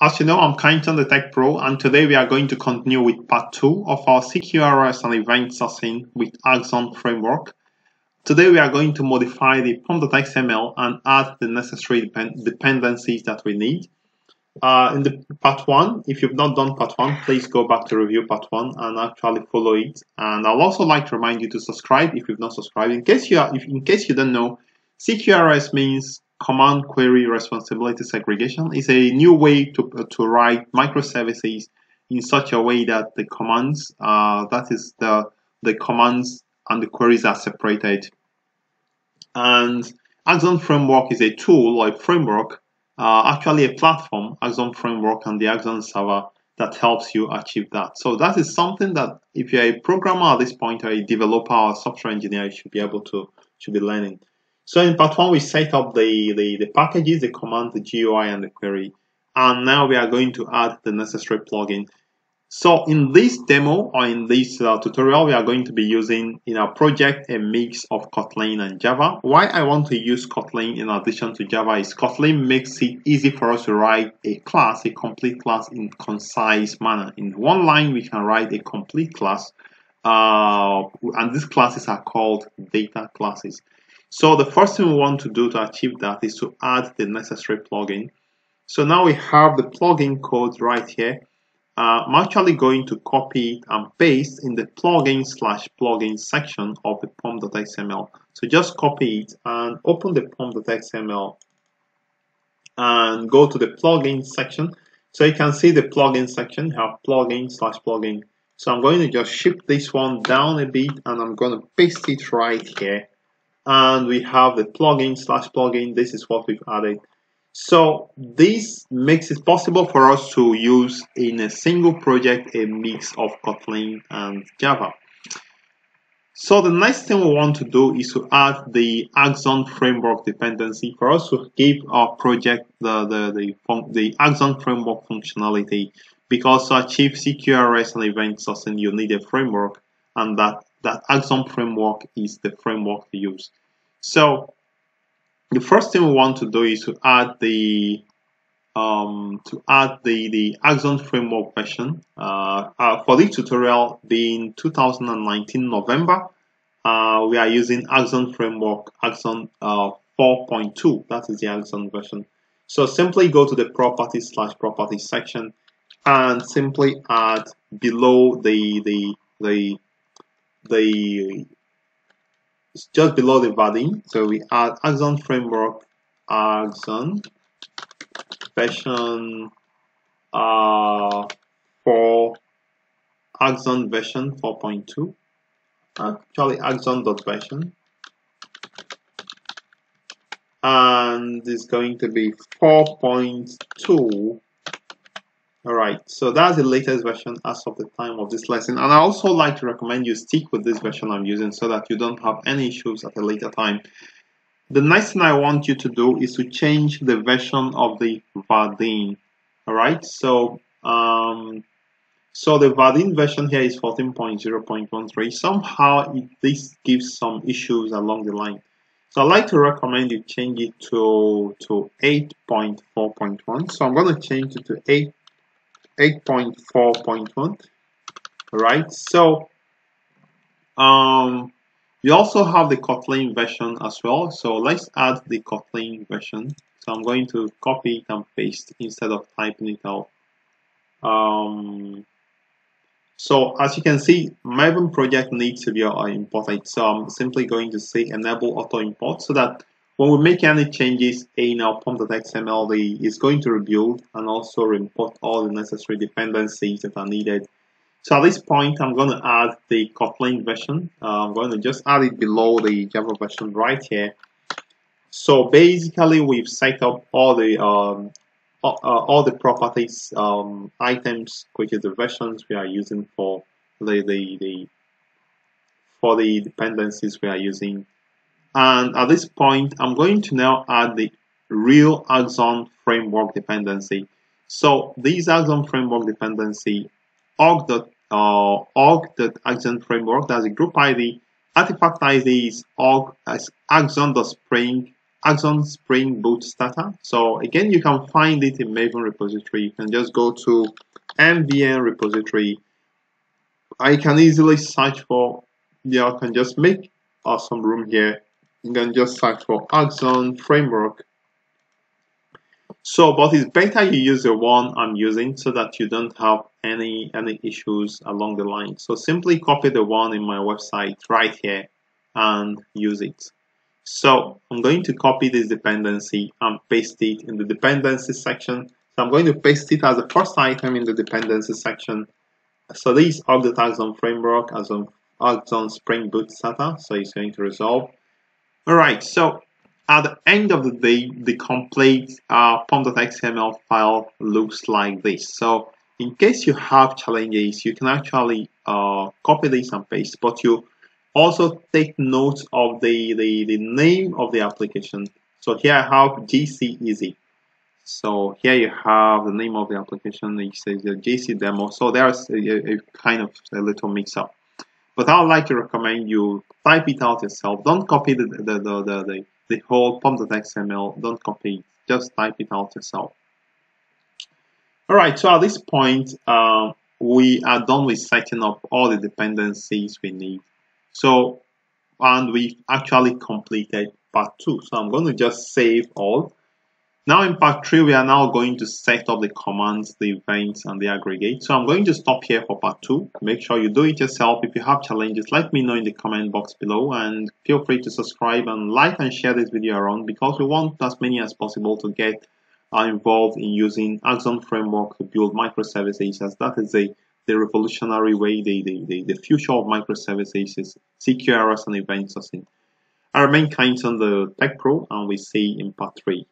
As you know, I'm Kindson the Tech Pro, and today we are going to continue with part two of our CQRS and event sourcing with Axon framework. Today we are going to modify the pom.xml and add the necessary depend dependencies that we need. Uh, in the part one, if you've not done part one, please go back to review part one and actually follow it. And I'll also like to remind you to subscribe if you've not subscribed. In case you are, if, in case you don't know, CQRS means command query responsibility segregation is a new way to, to write microservices in such a way that the commands, uh, that is the, the commands and the queries are separated. And Axon Framework is a tool a framework, uh, actually a platform, Axon Framework and the Axon server that helps you achieve that. So that is something that if you're a programmer at this point or a developer or software engineer, you should be able to, should be learning. So in part one, we set up the, the, the packages, the command, the GUI, and the query. And now we are going to add the necessary plugin. So in this demo or in this uh, tutorial, we are going to be using in our project a mix of Kotlin and Java. Why I want to use Kotlin in addition to Java is Kotlin makes it easy for us to write a class, a complete class in concise manner. In one line, we can write a complete class uh, and these classes are called data classes. So the first thing we want to do to achieve that is to add the necessary plugin. So now we have the plugin code right here. Uh, I'm actually going to copy it and paste in the plugin slash plugin section of the pom.xml. So just copy it and open the pom.xml and go to the plugin section. So you can see the plugin section, have plugin slash plugin. So I'm going to just shift this one down a bit and I'm going to paste it right here and we have the plugin slash plugin. This is what we've added. So this makes it possible for us to use in a single project a mix of Kotlin and Java. So the next thing we want to do is to add the Axon framework dependency for us to give our project the, the, the, the Axon framework functionality because to achieve CQRS and event sourcing you need a framework and that that Axon framework is the framework to use. So the first thing we want to do is to add the um, to add the, the Axon framework version. Uh, uh, for this tutorial being 2019 November, uh, we are using Axon framework Axon uh, 4.2. That is the Axon version. So simply go to the properties slash properties section and simply add below the the the the it's just below the body so we add axon framework axon version uh, for axon version 4.2 actually axon dot version. And it's going to be 4.2 Alright, so that's the latest version as of the time of this lesson. And I also like to recommend you stick with this version I'm using so that you don't have any issues at a later time. The next thing I want you to do is to change the version of the Vaadin. Alright, so um, so the Vaadin version here is 14.0.13. Somehow it, this gives some issues along the line. So I'd like to recommend you change it to, to 8.4.1. So I'm going to change it to 8 8.4.1 right? So um you also have the Kotlin version as well. So let's add the Kotlin version. So I'm going to copy it and paste instead of typing it out. Um, so as you can see Maven project needs to be imported so I'm simply going to say enable auto import so that when we make any changes in our pom.xml, it's going to rebuild and also import all the necessary dependencies that are needed. So at this point, I'm going to add the Kotlin version. Uh, I'm going to just add it below the Java version right here. So basically, we've set up all the um, all, uh, all, the properties um, items, which is the versions we are using for the, the, the for the dependencies we are using and at this point, I'm going to now add the real Axon framework dependency. So this Axon framework dependency, org uh, framework, that's a group ID. Artifact ID is org as Axon dot spring Axon Spring Boot Starter. So again, you can find it in Maven repository. You can just go to MVN repository. I can easily search for, yeah, I can just make uh, some room here. You can just search for Axon Framework. So, but it's better you use the one I'm using so that you don't have any any issues along the line. So simply copy the one in my website right here and use it. So I'm going to copy this dependency and paste it in the dependency section. So I'm going to paste it as the first item in the dependency section. So this Update Axon framework as an Axon Spring Boot starter. So it's going to resolve. All right. So at the end of the day, the complete uh, pom.xml file looks like this. So in case you have challenges, you can actually uh, copy this and paste, but you also take note of the, the, the name of the application. So here I have GC Easy. So here you have the name of the application. It says the GC demo. So there's a, a kind of a little mix up. But I would like to recommend you type it out yourself. Don't copy the, the, the, the, the, whole pom.xml. Don't copy it. Just type it out yourself. All right, so at this point, uh, we are done with setting up all the dependencies we need. So, and we've actually completed part two. So I'm going to just save all. Now in part three, we are now going to set up the commands, the events, and the aggregate. So I'm going to stop here for part two. Make sure you do it yourself. If you have challenges, let me know in the comment box below and feel free to subscribe and like and share this video around because we want as many as possible to get uh, involved in using Axon framework to build microservices as that is a the revolutionary way, the, the, the, the future of microservices is CQRS and event sourcing. I remain Kindson the Tech Pro and we see in part 3.